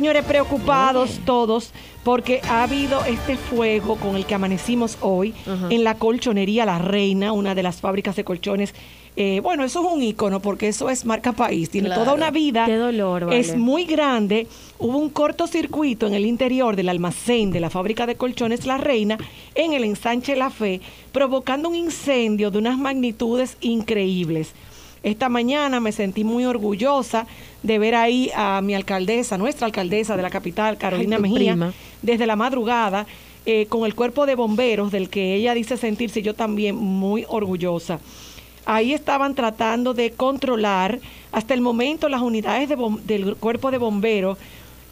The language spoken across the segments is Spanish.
Señores, preocupados todos porque ha habido este fuego con el que amanecimos hoy en la colchonería La Reina, una de las fábricas de colchones. Eh, bueno, eso es un icono porque eso es marca país, tiene Claro. toda una vida. Qué dolor, vale. Es muy grande. Hubo un cortocircuito en el interior del almacén de la fábrica de colchones La Reina en el ensanche La Fe, provocando un incendio de unas magnitudes increíbles. Esta mañana me sentí muy orgullosa de ver ahí a mi alcaldesa, nuestra alcaldesa de la capital, Carolina Mejía, prima. desde la madrugada, eh, con el cuerpo de bomberos del que ella dice sentirse yo también muy orgullosa. Ahí estaban tratando de controlar hasta el momento las unidades de del cuerpo de bomberos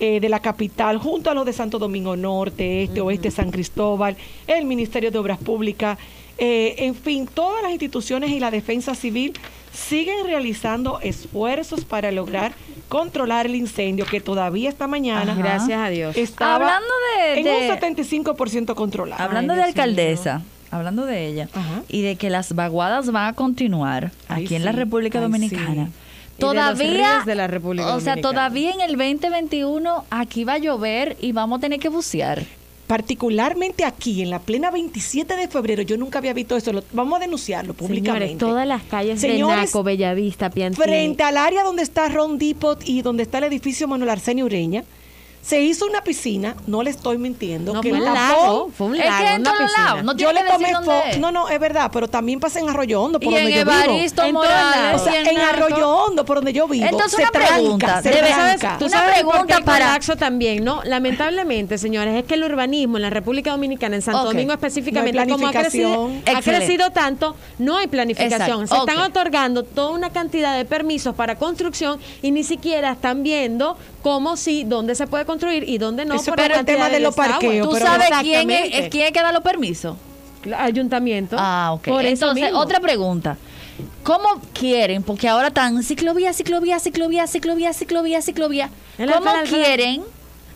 eh, de la capital, junto a los de Santo Domingo Norte, Este, Oeste, San Cristóbal, el Ministerio de Obras Públicas, eh, en fin, todas las instituciones y la defensa civil siguen realizando esfuerzos para lograr controlar el incendio que todavía esta mañana Ajá. Gracias a Dios. estaba Hablando de- en de- un 75% controlado. Hablando Ay, de alcaldesa, hablando de ella, Ajá. y de que las vaguadas van a continuar Ay, aquí en la. República Ay, Dominicana. sí. De Todavía, ríos de la República o sea, Dominicana. todavía en el 2021 aquí va a llover y vamos a tener que bucear. Particularmente aquí, en la plena 27 de febrero, yo nunca había visto eso. Lo- vamos a denunciarlo públicamente. Señores, todas las calles Señores, de Naco, Bellavista, Piantini. Frente al área donde está Ron Depot y donde está el edificio Manuel Arsenio Ureña, se hizo una piscina, no le estoy mintiendo, No, que fue el un lago, fue un Es que una piscina. lados, no yo le tomé foto. No, no, es verdad, pero también pasa en Arroyo Hondo, por Y donde en yo vivo. Evaristo Morales. O sea, en. Arroyo Hondo, por donde yo vivo. Entonces, se una tranca, pregunta, se debe- ¿Sabes, tú Una sabes por pregunta qué para- colapso también, ¿no? Lamentablemente, señores, es que el urbanismo en la República Dominicana, en Santo. Domingo específicamente, No como ha crecido, ha crecido tanto, no hay planificación. Exacto. Se están otorgando toda una cantidad de permisos para construcción y ni siquiera están viendo cómo sí, dónde se puede construir y dónde no. Eso por pero el tema cantidad de los parqueos, ¿Tú pero- sabes quién es, quién es que da los permisos? Ayuntamiento. Ah, ok. Por Entonces, otra pregunta. ¿Cómo quieren? Porque ahora están ciclovía, ciclovía, ciclovía, ciclovía, ciclovía, ciclovía. El ¿Cómo quieren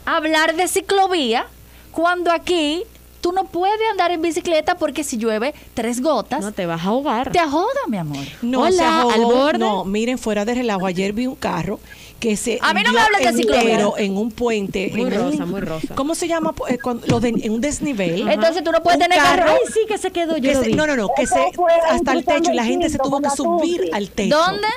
hablar de ciclovía cuando aquí tú no puedes andar en bicicleta porque si llueve tres gotas, No te vas a ahogar. te ajoda, mi amor? No, Hola, se ahogó. al borde. No, miren, fuera de relajo. Ayer vi un carro que se. A mí no me dio hables de ciclovía. en un puente. Muy en rosa, un- muy rosa. ¿Cómo se llama? Eh, cuando- lo de- en un desnivel. Entonces tú no puedes Un tener carro. Ay, sí que se quedó. Yo Que lo se- vi. no, no, no, que se hasta el techo y la gente se tuvo que subir al techo. ¿Dónde?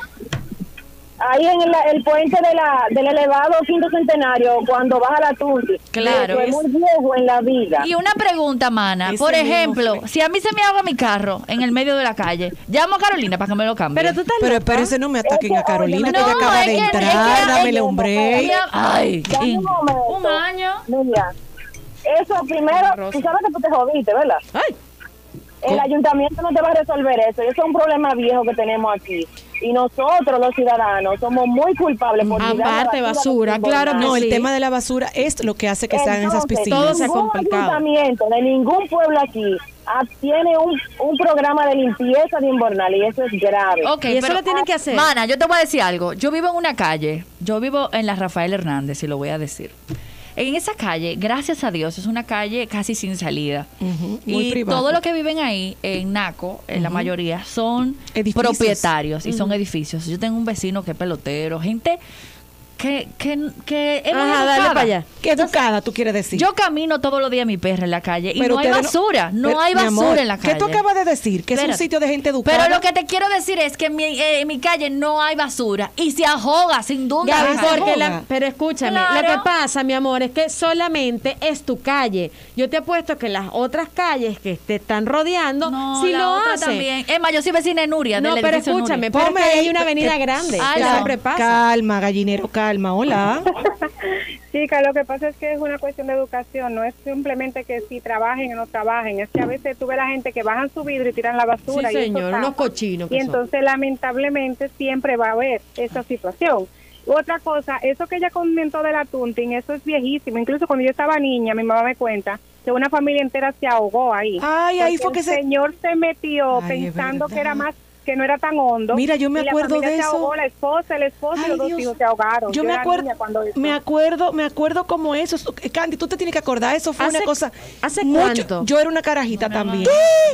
Ahí en el, el puente de la, del elevado quinto centenario, cuando baja la Tunti. Claro. Es muy viejo en la vida. Y una pregunta, mana. Ese Por ejemplo, si a mí se me ahoga mi carro en el medio de la calle, llamo a Carolina para que me lo cambie. Pero tú estás Pero loca. espérese, no me ataquen Es a Carolina, que no, ella acaba de que- es que- entrar. es Dámele que- un break. Ay, y- un año. Mira, eso primero, tú sabes que tú te jodiste, ¿verdad? Ay, El ayuntamiento no te va a resolver eso. Eso es un problema viejo que tenemos aquí. Y nosotros, los ciudadanos, somos muy culpables por Aparte, basura, claro que No, el tema de la basura es lo que hace que se hagan esas Entonces, piscinas. todo se complicado. ayuntamiento de ningún pueblo aquí ah, tiene un, un programa de limpieza de invernal y eso es grave. Ok, Y eso pero- lo tienen que hacer. Mana, yo te voy a decir algo. Yo vivo en una calle. Yo vivo en la Rafael Hernández, y lo voy a decir. En esa calle, gracias a Dios, es una calle casi sin salida. Muy y privada. todos los que viven ahí, en Naco, en la mayoría, son Edificios. propietarios y son edificios. Yo tengo un vecino que es pelotero, gente que, que, que dale educada. para allá. Qué educada, tú quieres decir. Yo camino todos los días a mi perra en la calle y no hay basura, no, Pero, hay basura amor, en la calle. ¿Qué tú acabas de decir? Que es un sitio de gente educada. Pero lo que te quiero decir es que en mi, eh, en mi calle no hay basura y se ahoga sin duda. Gaby, Gaby, porque se la- ahoga. pero escúchame, Claro. lo que pasa, mi amor, es que solamente es tu calle. Yo te apuesto que las otras calles que te están rodeando, No, si la lo hacen. también. Es más, yo soy vecina de Nuria. No, del pero escúchame, pero que ahí, hay una avenida grande. Que siempre pasa. Calma, gallinero, calma. Hola. Chica, lo que pasa es que es una cuestión de educación, no es simplemente que si trabajen o no trabajen, es que a veces tú ves la gente que bajan su vidrio y tiran la basura. Sí, y señor, unos cochinos que Y son. entonces, lamentablemente, siempre va a haber esa situación. Otra cosa, eso que ella comentó de la tunting, eso es viejísimo. Incluso cuando yo estaba niña, mi mamá me cuenta que una familia entera se ahogó ahí. Ay, ahí fue que el se- señor se metió Ay, pensando que era más que no era tan hondo. Mira, yo me y la acuerdo de se eso. ahogó, la esposa, el esposo y Ay, los dos Dios. hijos se ahogaron. Yo me era acuerdo, cuando eso. me acuerdo, me acuerdo como eso. Eso- Candy, tú te tienes que acordar, eso fue ¿Hace- una cosa. hace mucho- cuánto? Yo era una carajita también.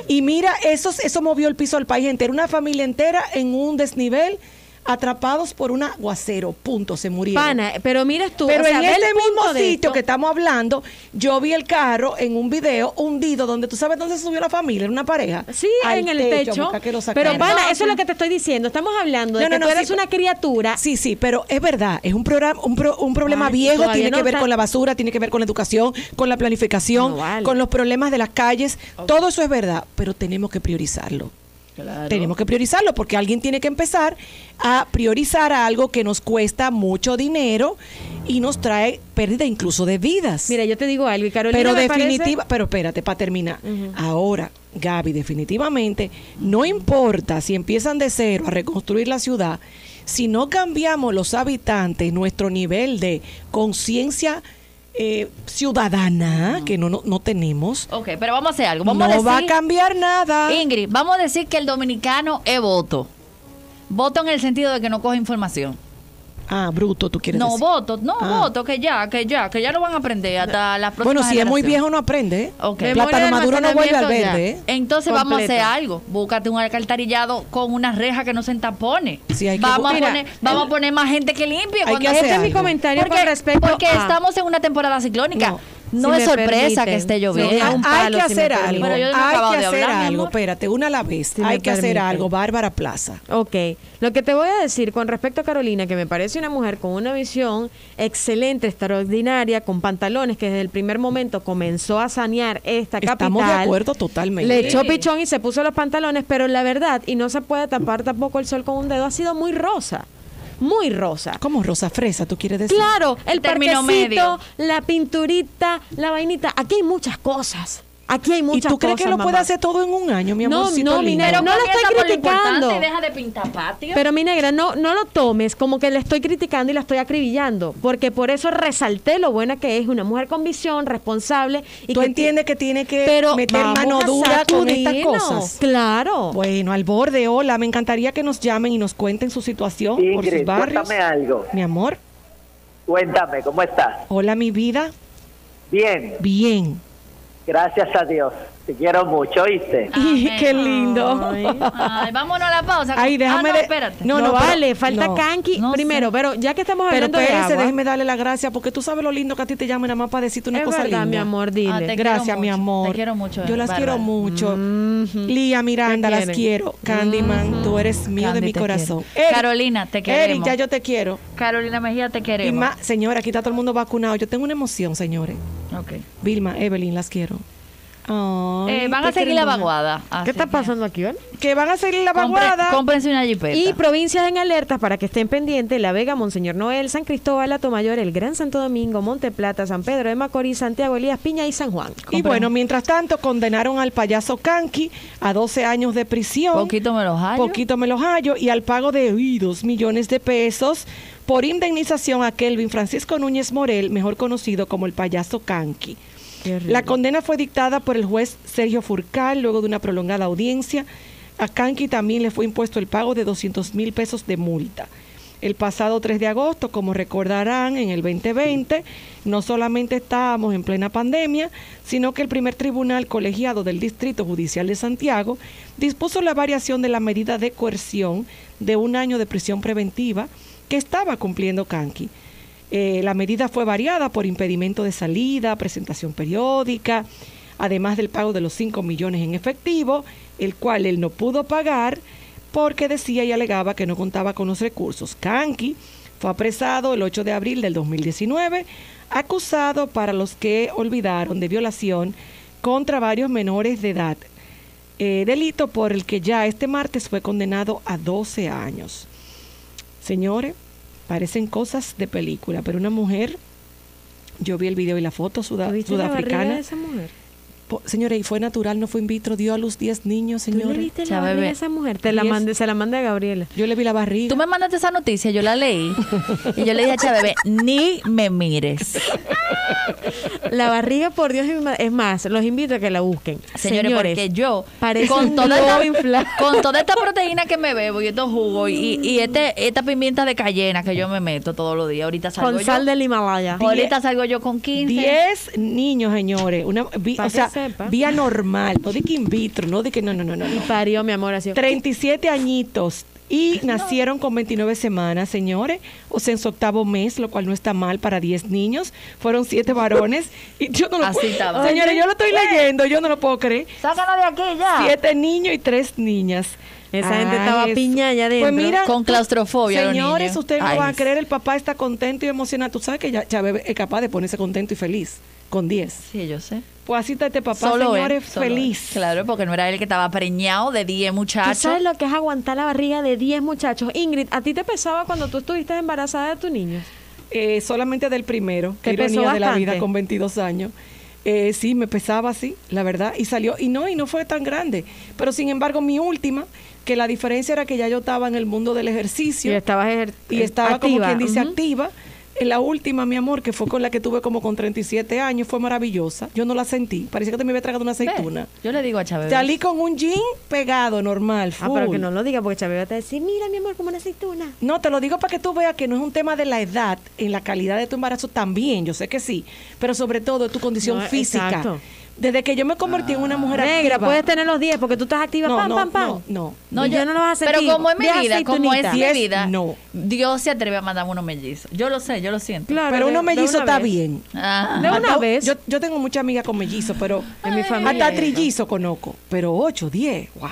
Y mira, eso, eso movió el piso al país entero. Una familia entera en un desnivel atrapados por un aguacero, punto, se murieron. Pana, pero miras tú, Pero o sea, en este mismo sitio que estamos hablando, yo vi el carro en un video hundido donde tú sabes dónde se subió la familia, era una pareja. Sí, Al en el techo. buscar que lo Pero, pana, eso es lo que te estoy diciendo. Estamos hablando de No, no, que no, tú eres sí, una criatura. Sí, sí, pero es verdad, es un programa, un, pro- un problema Ay, viejo, tiene que ver con la basura, tiene que ver con la educación, con la planificación, vale. con los problemas de las calles, todo eso es verdad, pero tenemos que priorizarlo. Tenemos que priorizarlo porque alguien tiene que empezar a priorizar algo que nos cuesta mucho dinero y nos trae pérdida incluso de vidas. Mira, yo te digo algo, y Carolina pero me parece- definitiva, pero espérate, para terminar. Ahora, Gaby, definitivamente, no importa si empiezan de cero a reconstruir la ciudad, si no cambiamos los habitantes, nuestro nivel de conciencia eh, ciudadana, que no, no, no tenemos, Ok, pero vamos a hacer algo. Vamos no a decir, va a cambiar nada. Ingrid, vamos a decir que el dominicano es voto. Voto en el sentido de que no coge información. Ah, bruto, tú quieres No, decir. voto, no, Ah. voto, que ya, que ya, que ya lo van a aprender hasta las próximas Bueno, si es muy viejo no aprende. ¿eh? Plátano maduro no vuelve al verde. ¿eh? Entonces vamos a hacer algo. Búscate un alcantarillado con una reja que no se entapone. Sí, hay que vamos, a poner, vamos a poner más gente que limpie. Hay cuando que hacer Este es mi comentario porque, con respecto porque a... estamos en una temporada ciclónica. No. No, Si es me sorpresa permiten. que esté lloviendo. hay que hacer algo. Pero yo no me hay que hacer hablar, algo. Espérate, una a la vez. Si me hay que hacer algo. Bárbara Plaza. Ok, lo que te voy a decir con respecto a Carolina, que me parece una mujer con una visión excelente, extraordinaria, con pantalones, que desde el primer momento comenzó a sanear esta Estamos de capital. acuerdo totalmente. Le echó pichón y se puso los pantalones, pero la verdad, y no se puede tapar tampoco el sol con un dedo, ha sido muy rosa. Muy rosa. ¿Cómo Rosa Fresa, tú quieres decir? Claro, el término parquecito, medio. la pinturita, la vainita. Aquí hay muchas cosas. Aquí hay ¿Y muchas tú crees cosas. que lo puede mamá. hacer todo en un año, mi No, amorcito no, mi lindo? negra, no estoy lo importante criticando. y deja de pintar patio. Pero mi negra, no, no lo tomes como que le estoy criticando y la estoy acribillando, porque por eso resalté lo buena que es una mujer con visión, responsable y ¿Tú que entiendes que tiene que pero meter mano dura con estas cosas? Claro. Bueno, al borde, hola, me encantaría que nos llamen y nos cuenten su situación por sus Ingrid, barrios. cuéntame algo. Mi amor, Cuéntame, ¿cómo estás? hola mi vida, Bien, bien. Gracias a Dios. Te quiero mucho, ¿oíste? Amén. Qué lindo. Ay, vámonos a la pausa. Ay, déjame ah, no, de- espérate. No, No, no, pero- vale, falta no. No primero, sé. pero ya que estamos Pero hablando de espérese, agua, déjeme darle la gracia porque tú sabes lo lindo que a ti te llaman nada más para decirte una es cosa verdad, linda. mi amor, dile. Ah, Gracias, mi amor. te quiero mucho, Yo las Bárbara. quiero mucho. Lía Miranda, las quiero. Candyman, tú eres mío de mi corazón. Eric, Carolina, te Eric, queremos. ya yo te quiero. Carolina Mejía, te Y queremos. más, señora, aquí está todo el mundo vacunado. Yo tengo una emoción, señores. Ok. Vilma, Evelyn, las quiero. Ay, Eh, van a seguir la vaguada. ¿Qué está pasando aquí, ¿vale? Que van a seguir la vaguada. Cómprense una jipeta. Y provincias en alertas para que estén pendientes: La Vega, Monseñor Noel, San Cristóbal, Atomayor, el Gran Santo Domingo, Monte Plata, San Pedro de Macorís, Santiago Elías Piña y San Juan. Y bueno, mientras tanto, condenaron al payaso Kanki a 12 años de prisión. Poquito me los hallo. Poquito me los hallo. Y al pago de uy, 2 millones de pesos por indemnización a Kelvin Francisco Núñez Morel, mejor conocido como el payaso Kanki. La condena fue dictada por el juez Sergio Furcal luego de una prolongada audiencia. A Kanki también le fue impuesto el pago de 200 mil pesos de multa. El pasado 3 de agosto, como recordarán, en el 2020, no solamente estábamos en plena pandemia, sino que el primer tribunal colegiado del Distrito Judicial de Santiago dispuso la variación de la medida de coerción de un año de prisión preventiva que estaba cumpliendo Kanki. Eh, la medida fue variada por impedimento de salida, presentación periódica, además del pago de los 5 millones en efectivo, el cual él no pudo pagar porque decía y alegaba que no contaba con los recursos. Kanki fue apresado el 8 de abril del 2019, acusado para los que olvidaron de violación contra varios menores de edad, eh, delito por el que ya este martes fue condenado a 12 años. Señores, parecen cosas de película, pero una mujer, yo vi el video y la foto suda- ¿Tuviste la barriga sudafricana. de esa mujer? Po- Señores, y fue natural, no fue in vitro, dio a luz 10 niños, ¿Tú le viste la barriga esa mujer? Te la mandé, se la mandé a Gabriela. Yo le vi la barriga. Tú me mandaste esa noticia, yo la leí. y yo le dije a Cha bebé, ni me mires. La barriga, por Dios, es más, los invito a que la busquen. Señores, porque yo, con toda, esta, con toda esta proteína que me bebo y estos jugos y, y este, esta pimienta de cayena que yo me meto todos los días, ahorita salgo con yo. sal del Himalaya. Ahorita salgo yo con 15. 10 niños, señores. Una, vi- o sea, sepa. vía normal, no de que in vitro, no de que no, no, no, no. Y parió, mi amor, así. 37 añitos Y nacieron con 29 semanas, señores, o sea, en su octavo mes, lo cual no está mal para 10 niños. Fueron 7 varones. Y yo no lo Así puedo- estaba. Señores, yo lo estoy leyendo, yo no lo puedo creer. Sácalo de aquí ya. Siete niños y tres niñas. Esa gente estaba es- piña allá adentro. Pues mira, Con claustrofobia, Señores, ustedes no van a creer, el papá está contento y emocionado. Tú sabes que ya Chávez es capaz de ponerse contento y feliz con 10. Sí, yo sé. Pues así está este papá, Solo él, señores, solo feliz. él. Claro, porque no era él que estaba preñado de 10 ¿Tú muchachos. sabes lo que es aguantar la barriga de 10 muchachos? Ingrid, ¿a ti te pesaba cuando tú estuviste embarazada de tu niño? Eh, solamente del primero, ¿Te que pesó ironía de la bastante? vida con 22 años. Eh, sí, me pesaba así, la verdad, y salió, y no, y no fue tan grande. Pero sin embargo, mi última, que la diferencia era que ya yo estaba en el mundo del ejercicio Y estabas ejer- y estaba como quien dice activa. En la última, mi amor, que fue con la que tuve como con 37 años, fue maravillosa. Yo no la sentí. Parecía que te me había tragado una Ve, aceituna. Yo le digo a Chávez. Salí con un jean pegado, normal, Ah, pero full. que no lo diga porque Chávez va a decir, mira mi amor, como una aceituna. No, te lo digo para que tú veas que no es un tema de la edad, en la calidad de tu embarazo también, yo sé que sí, pero sobre todo de tu condición No, física. exacto. Desde que yo me convertí en una mujer Negra, activa. puedes tener los 10 porque tú estás activa, no, pam, no, pam, pam. no, no. No, Y yo, yo no lo vas a Pero sentir. como es mi vida, como es mi vida, no. Dios se atreve a mandarme unos mellizos. Yo lo sé, yo lo siento. Claro, Pero uno mellizo está vez. bien. Ah. De una Hasta- vez. Yo, yo tengo muchas amigas con mellizos, pero En mi familia hasta trillizo conozco, pero 8, 10, wow.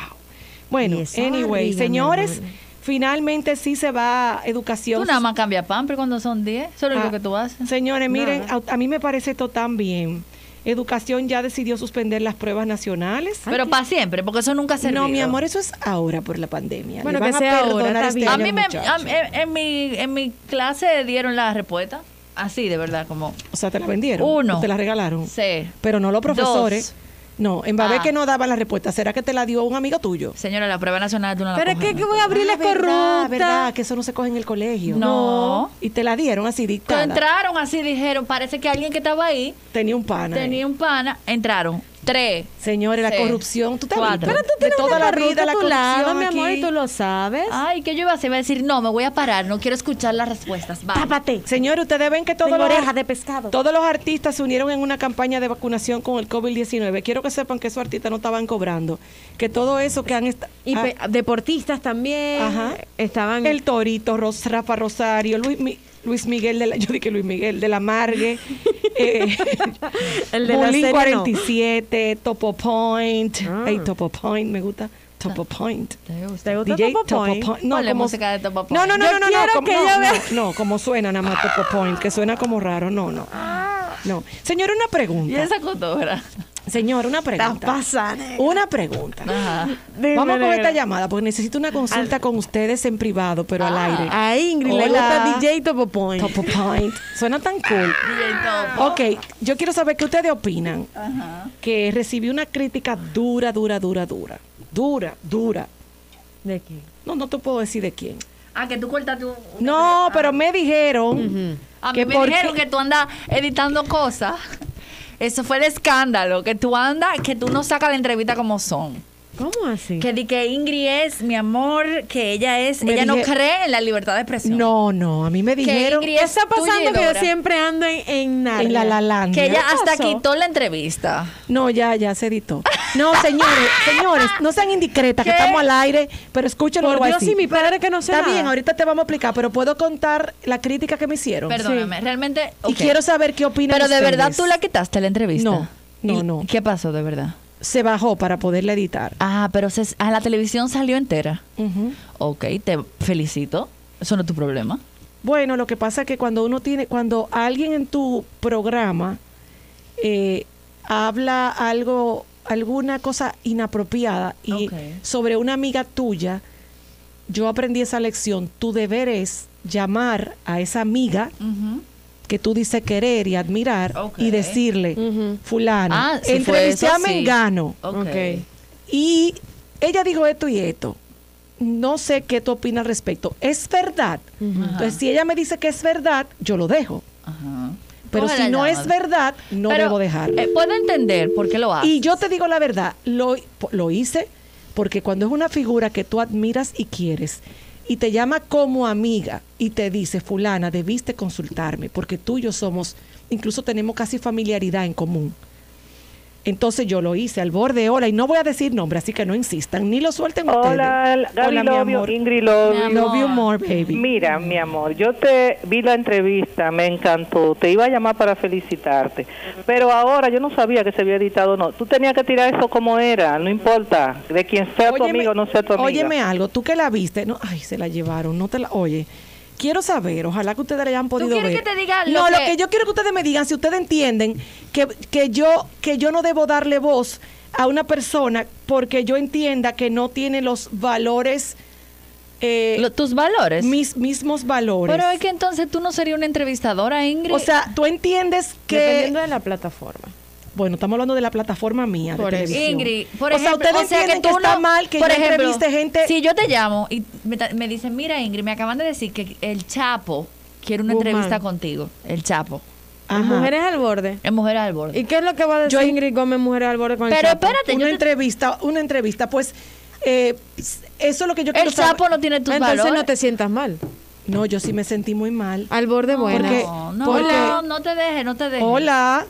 Bueno, anyway, señores, finalmente sí se va educación. Tú nada más cambias pamper cuando son 10. Eso es lo Ah, que tú haces. Señores, miren, a, a mí me parece esto tan bien. Educación ya decidió suspender las pruebas nacionales. Pero para siempre, porque eso nunca se No, mi amor, eso es ahora por la pandemia. Bueno, que a ahora, este bien. A mí me, a- en, en mi, en mi clase dieron la respuesta. Así, de verdad, como. O sea, te la vendieron. Uno. te la regalaron. Sí. Pero no los profesores. Dos. No, en Babé Ah. que no daban la respuesta. ¿Será que te la dio un amigo tuyo? Señora, la prueba nacional tú no la Pero es que, voy a abrirle Ah, verdad, corrupta. verdad, que eso no se coge en el colegio. No. Y te la dieron así dictada. entraron así, dijeron, parece que alguien que estaba ahí Tenía un pana. tenía un pana, entraron. Tres. Señores, la corrupción, tú te Cuatro. Pero tú de tienes toda la vida la tu lado, corrupción mi amor, aquí. y tú lo sabes. Ay, ¿qué yo iba a hacer? Iba a decir, no, me voy a parar, no quiero escuchar las respuestas. Bye. Tápate. Señores, ustedes ven que todos los, orejas de pescado. todos los artistas se unieron en una campaña de vacunación con el COVID-19. Quiero que sepan que esos artistas no estaban cobrando. Que todo eso que han estado... Y pe- deportistas también Ajá. estaban. El Torito, Ros- Rafa Rosario, Luis, Mi- Luis Miguel, de la, yo dije Luis Miguel, de la Margue, eh, El de la Bulín serie, 47, Topo Point. Ah. Ey, Topo Point, me gusta. Topo Point. ¿Te gusta? ¿Te gusta DJ Topo Topo Point? Point. No, Ponle como, música de Topo no, no, Point. no, Yo no, no, no, como, que no, no, vea- no, como suena nada más Topo Point, que suena como raro. No, no. No. Señor, una Y pregunta. esa cotora. Señor, una pregunta. Una pregunta. Ajá. Vamos con esta llamada porque necesito una consulta con ustedes en privado, pero al Ah. aire. A Ingrid le gusta DJ Topo Point. Topo Point. Suena tan cool. DJ Topo. Ok, yo quiero saber qué ustedes opinan. Que recibí una crítica dura, dura, dura, dura. Dura, dura. ¿De qué? No, no te puedo decir de quién. Ah, que tú cortas tu... No, pero me dijeron A mí que me porque- dijeron que tú andas editando cosas. Eso fue el escándalo, que tú andas, que tú no sacas la entrevista como son. ¿Cómo así? Que di que Ingrid es mi amor, que ella es, Me ella no cree en la libertad de expresión. No, no, a mí me dijeron ¿Qué es está pasando que yo siempre ando en, en en la la Land. Que ella ¿Qué hasta pasó? quitó la entrevista. No, ya, ya se editó. No, señores, señores, no sean indiscretas, que estamos al aire, pero escuchen lo que Dios y mi padre que no sé Está nada. bien, ahorita te vamos a explicar, pero puedo contar la crítica que me hicieron. Perdóname, realmente. Y quiero saber qué opinan Pero de ustedes. verdad tú la quitaste la entrevista. No, no, ¿Y no. ¿Qué pasó de verdad? Se bajó para poderla editar. Ah, pero se, a la televisión salió entera. Ok, te felicito. Eso no es tu problema. Bueno, lo que pasa es que cuando uno tiene, cuando alguien en tu programa eh, habla algo, alguna cosa inapropiada y sobre una amiga tuya, yo aprendí esa lección. Tu deber es llamar a esa amiga que tú dices querer y admirar y decirle, Ujú. fulana, Ah, si entrevisté a. Mengano y ella dijo esto y esto. No sé qué tú opinas al respecto. ¿Es verdad? Entonces, si ella me dice que es verdad, yo lo dejo. Ajá. Pero si no es verdad, no Pero, debo dejarlo. eh, puedo entender por qué lo haces. y yo te digo la verdad, lo, lo hice porque cuando es una figura que tú admiras y quieres y te llama como amiga y te dice, fulana, debiste consultarme porque tú y yo somos, incluso tenemos casi familiaridad en común. Entonces yo lo hice al borde, hola, y no voy a decir nombre, así que no insistan, ni lo suelten Hola, ustedes. Gaby hola, mi you, amor. Ingrid love Mi you. amor. Love you more, baby. Mira, mi amor, yo te vi la entrevista, me encantó, te iba a llamar para felicitarte, pero ahora yo no sabía que se había editado no. Tú tenías que tirar eso como era, no importa, de quien sea tu amigo o no sea tu amigo. Óyeme algo, tú que la viste, no, ay, se la llevaron, no te la, oye. Quiero saber, ojalá que ustedes la hayan podido quieres ver. que te diga lo no, lo que- que yo quiero que ustedes me digan, si ustedes entienden que, que yo que yo no debo darle voz a una persona porque yo entienda que no tiene los valores, eh, Lo- tus valores. mis mismos valores. Pero es que entonces tú no serías una entrevistadora, Ingrid. o sea, tú entiendes que Dependiendo de la plataforma. bueno, estamos hablando de la plataforma mía de Por eso. televisión. Ingrid, por o sea, ustedes o sea, entienden que que, está no- mal que por yo ejemplo, entreviste gente Si yo te llamo y me, dicen, mira Ingrid, me acaban de decir que el Chapo quiere una entrevista contigo. El Chapo. Ajá. Mujeres al borde. Es mujer al borde. ¿Y qué es lo que va a decir Yo- Ingrid Gómez, Mujeres al borde con el Pero Chapo? espérate, una yo te- entrevista, una entrevista, pues eh, eso es lo que yo quiero el saber. Chapo no tiene tus Entonces valores. no te sientas mal. No, yo sí me sentí muy mal. Al borde bueno. No, no, porque- no, no te dejes, no te dejes. Hola.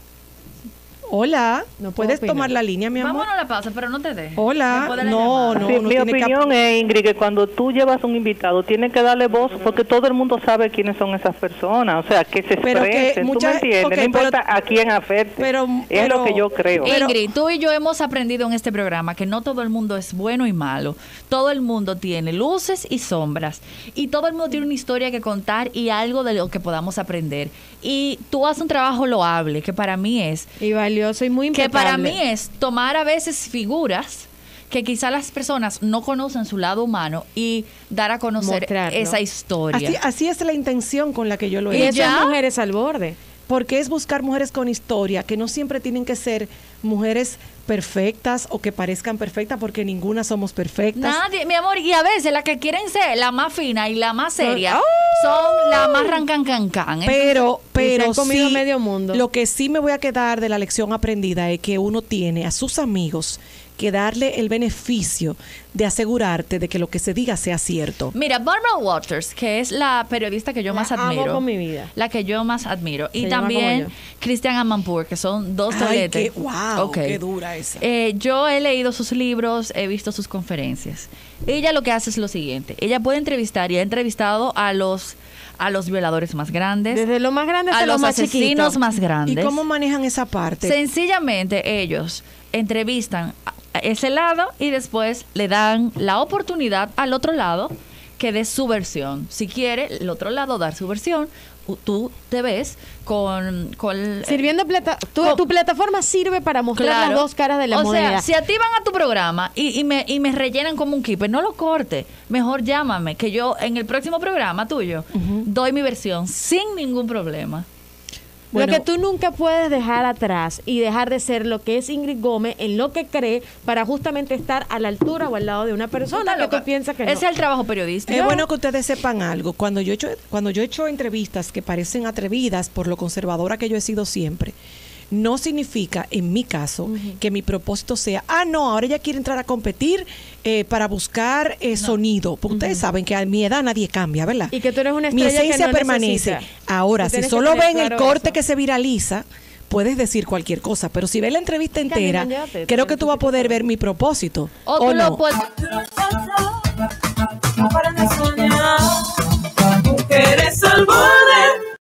Hola. No puedo ¿Puedes tomar la línea, mi amor? Vámonos a la pausa, pero no te dejes. Hola. No, no, Sí, no mi tiene que- opinión es, Ingrid, que cuando tú llevas un invitado, tienes que darle voz porque todo el mundo sabe quiénes son esas personas. O sea, que se Pero que expresen. ¿Tú mucha- me entiendes? no importa pero- a quién afecte. pero- es pero- lo que yo creo. Ingrid, tú y yo hemos aprendido en este programa que no todo el mundo es bueno y malo. Todo el mundo tiene luces y sombras. Y todo el mundo tiene una historia que contar y algo de lo que podamos aprender. Y tú haces un trabajo loable, que para mí es, Y valioso y muy que para mí es tomar a veces figuras que quizá las personas no conocen su lado humano y dar a conocer Mostrarlo. esa historia. Así, así es la intención con la que yo lo Y he ¿Y hecho. esas ya? mujeres al borde. Porque es buscar mujeres con historia, que no siempre tienen que ser mujeres perfectas o que parezcan perfectas, porque ninguna somos perfectas. Nadie, mi amor, y a veces las que quieren ser la más fina y la más seria ¡Oh! son las más rancan can can. Pero, pero sí, medio mundo. Lo que sí me voy a quedar de la lección aprendida es que uno tiene a sus amigos que darle el beneficio de asegurarte de que lo que se diga sea cierto. Mira, Barbara Waters, que es la periodista que yo La más amo admiro. con mi vida. La que yo más admiro. Y Se también. Christian Amanpour, que son dos toletes. qué- wow, Ok. qué dura esa. Eh, yo he leído sus libros, he visto sus conferencias. Ella lo que hace es lo siguiente. Ella puede entrevistar y ha entrevistado a los a los violadores más grandes, Desde lo más grande hasta a lo los más asesinos chiquito. más ¿Y grandes. cómo manejan esa parte? Sencillamente ellos entrevistan ese lado y después le dan la oportunidad al otro lado que dé su versión. Si quiere el otro lado dar su versión, tú te ves con... con Sirviendo plata tu, tu plataforma sirve para mostrar Claro. las dos caras de la o moneda. sea, si a ti van a tu programa y, y me, y me rellenan como un keeper, no lo corte. Mejor llámame, que yo en el próximo programa tuyo doy mi versión sin ningún problema. Bueno. lo que tú nunca puedes dejar atrás y dejar de ser lo que es Ingrid Gómez en lo que cree para justamente estar a la altura o al lado de una persona que tú piensas que no. Ese es el trabajo periodístico. Es bueno que ustedes sepan algo. Cuando yo, he hecho, cuando yo he hecho entrevistas que parecen atrevidas por lo conservadora que yo he sido siempre, no significa, en mi caso, que mi propósito sea, ah, no, ahora ella quiere entrar a competir eh, para buscar eh, sonido. Porque ustedes saben que a mi edad nadie cambia, ¿verdad? Y que tú eres una Mi estrella que esencia no permanece. necesita. Ahora, si solo ven el claro corte eso. que se viraliza, puedes decir cualquier cosa. Pero si ves la entrevista entera, creo que tú vas a poder ver mi propósito. o ¿O tú no? lo puedes... Para soñar.